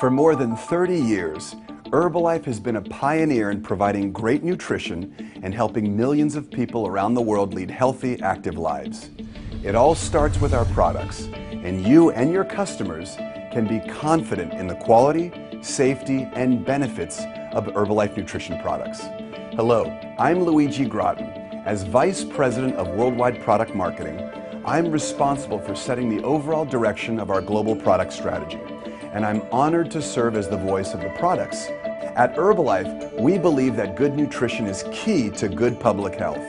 For more than 30 years, Herbalife has been a pioneer in providing great nutrition and helping millions of people around the world lead healthy, active lives. It all starts with our products, and you and your customers can be confident in the quality, safety, and benefits of Herbalife nutrition products. Hello, I'm Luigi Gratton. As Vice President of Worldwide Product Marketing, I'm responsible for setting the overall direction of our global product strategy, and I'm honored to serve as the voice of the products. At Herbalife, we believe that good nutrition is key to good public health.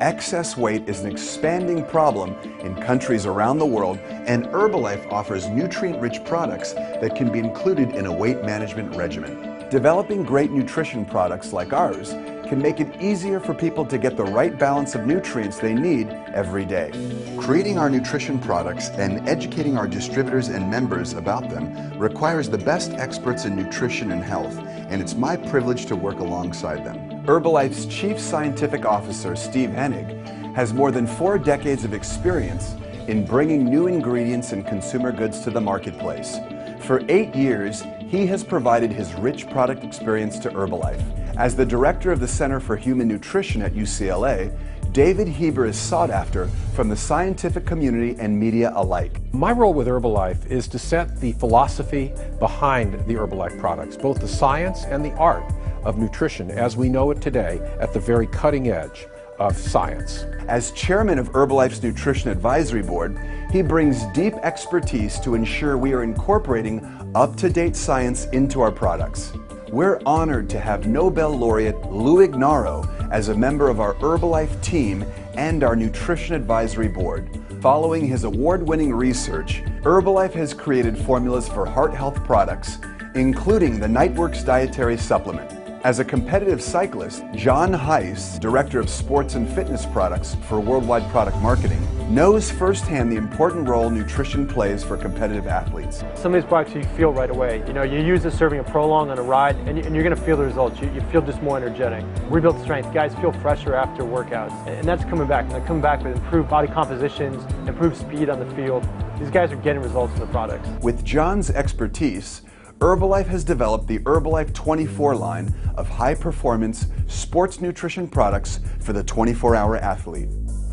Excess weight is an expanding problem in countries around the world, and Herbalife offers nutrient rich products that can be included in a weight management regimen. Developing great nutrition products like ours can make it easier for people to get the right balance of nutrients they need every day. Creating our nutrition products and educating our distributors and members about them requires the best experts in nutrition and health, and it's my privilege to work alongside them. Herbalife's Chief Scientific Officer, Steve Henig, has more than four decades of experience in bringing new ingredients and consumer goods to the marketplace. For eight years, he has provided his rich product experience to Herbalife. As the director of the Center for Human Nutrition at UCLA, David Heber is sought after from the scientific community and media alike. My role with Herbalife is to set the philosophy behind the Herbalife products, both the science and the art of nutrition as we know it today at the very cutting edge of science. As chairman of Herbalife's Nutrition Advisory Board, he brings deep expertise to ensure we are incorporating up to date science into our products. We're honored to have Nobel laureate Lou Ignarro as a member of our Herbalife team and our Nutrition Advisory Board. Following his award winning research, Herbalife has created formulas for heart health products, including the Niteworks dietary supplement. As a competitive cyclist, John Heiss, Director of Sports and Fitness Products for Worldwide Product Marketing, knows firsthand the important role nutrition plays for competitive athletes. Some of these products you feel right away. You know, you use this serving a Prolong on a ride, and, you, are going to feel the results. You, you, feel just more energetic. Rebuilt strength. Guys feel fresher after workouts, and that's coming back. And they're coming back with improved body compositions, improved speed on the field. These guys are getting results in the products. With John's expertise, Herbalife has developed the Herbalife 24 line of high performance sports nutrition products for the 24 hour athlete.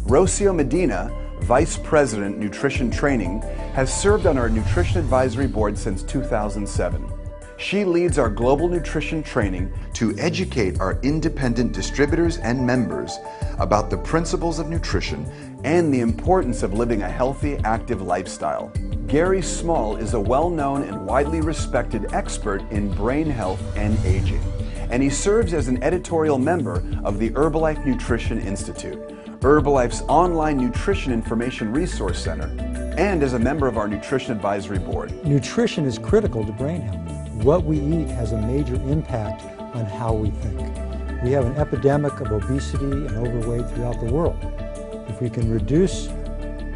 Rocio Medina, Vice President Nutrition Training, has served on our Nutrition Advisory Board since 2007. She leads our global nutrition training to educate our independent distributors and members about the principles of nutrition and the importance of living a healthy, active lifestyle. Gary Small is a well known and widely respected expert in brain health and aging, and he serves as an editorial member of the Herbalife Nutrition Institute, Herbalife's online nutrition information resource center, and as a member of our Nutrition Advisory Board. Nutrition is critical to brain health. What we eat has a major impact on how we think. We have an epidemic of obesity and overweight throughout the world. If we can reduce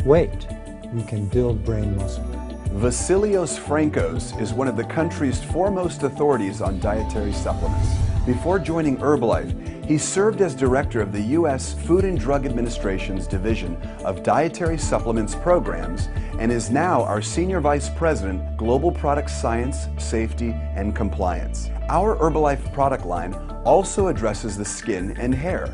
weight, we can build brain muscle. Vasilios Frankos is one of the country's foremost authorities on dietary supplements. Before joining Herbalife, he served as director of the U.S. Food and Drug Administration's Division of Dietary Supplements Programs and is now our Senior Vice President, Global Product Science, Safety, and Compliance. Our Herbalife product line also addresses the skin and hair.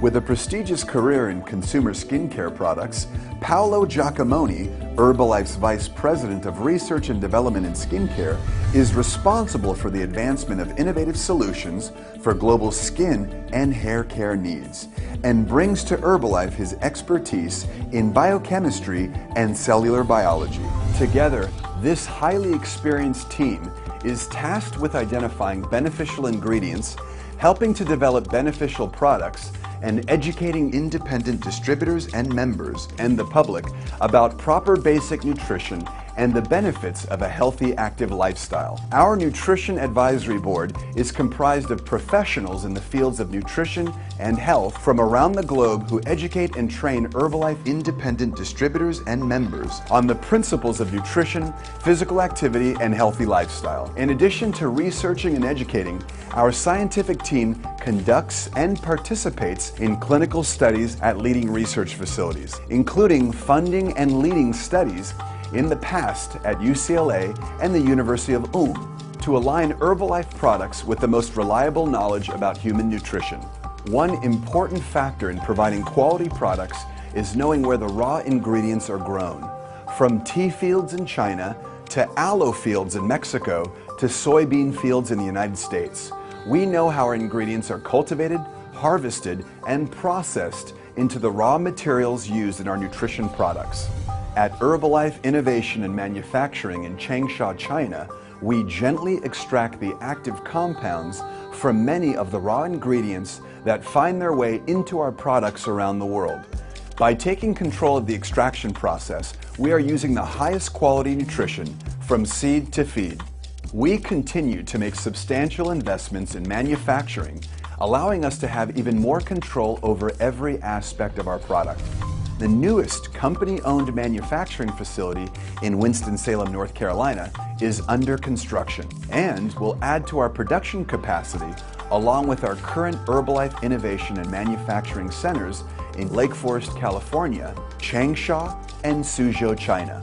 With a prestigious career in consumer skincare products, Paolo Giacomoni, Herbalife's Vice President of Research and Development in Skincare, is responsible for the advancement of innovative solutions for global skin and hair care needs, and brings to Herbalife his expertise in biochemistry and cellular biology. Together, this highly experienced team is tasked with identifying beneficial ingredients, helping to develop beneficial products, and educating independent distributors and members and the public about proper basic nutrition and the benefits of a healthy, active lifestyle. Our Nutrition Advisory Board is comprised of professionals in the fields of nutrition and health from around the globe who educate and train Herbalife independent distributors and members on the principles of nutrition, physical activity, and healthy lifestyle. In addition to researching and educating, our scientific team conducts and participates in clinical studies at leading research facilities, including funding and leading studies in the past at UCLA and the University of Ulm to align Herbalife products with the most reliable knowledge about human nutrition. One important factor in providing quality products is knowing where the raw ingredients are grown. From tea fields in China to aloe fields in Mexico to soybean fields in the United States. We know how our ingredients are cultivated, harvested, and processed into the raw materials used in our nutrition products. At Herbalife Innovation and Manufacturing in Changsha, China, we gently extract the active compounds from many of the raw ingredients that find their way into our products around the world. By taking control of the extraction process, we are using the highest quality nutrition from seed to feed. We continue to make substantial investments in manufacturing, allowing us to have even more control over every aspect of our product. The newest company-owned manufacturing facility in Winston-Salem, North Carolina is under construction and will add to our production capacity along with our current Herbalife Innovation and Manufacturing Centers in Lake Forest, California, Changsha, and Suzhou, China.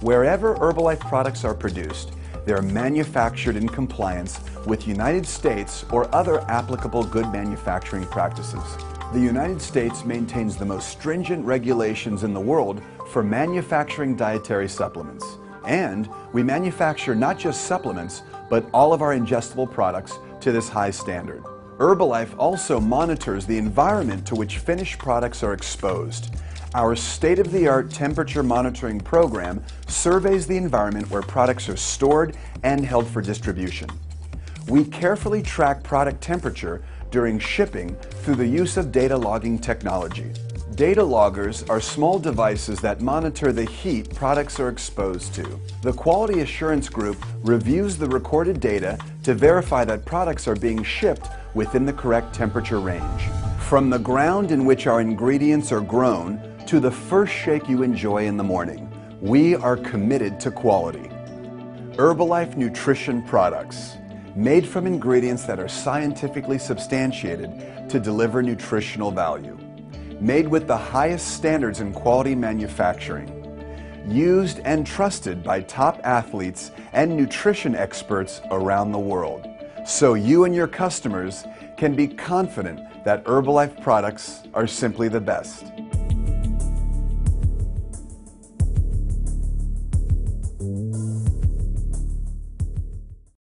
Wherever Herbalife products are produced, they are manufactured in compliance with United States or other applicable good manufacturing practices. The United States maintains the most stringent regulations in the world for manufacturing dietary supplements. And we manufacture not just supplements, but all of our ingestible products to this high standard. Herbalife also monitors the environment to which finished products are exposed. Our state-of-the-art temperature monitoring program surveys the environment where products are stored and held for distribution. We carefully track product temperature during shipping through the use of data logging technology. Data loggers are small devices that monitor the heat products are exposed to. The Quality Assurance Group reviews the recorded data to verify that products are being shipped within the correct temperature range. From the ground in which our ingredients are grown to the first shake you enjoy in the morning, we are committed to quality. Herbalife Nutrition Products, made from ingredients that are scientifically substantiated to deliver nutritional value. Made with the highest standards in quality manufacturing. Used and trusted by top athletes and nutrition experts around the world. So you and your customers can be confident that Herbalife products are simply the best.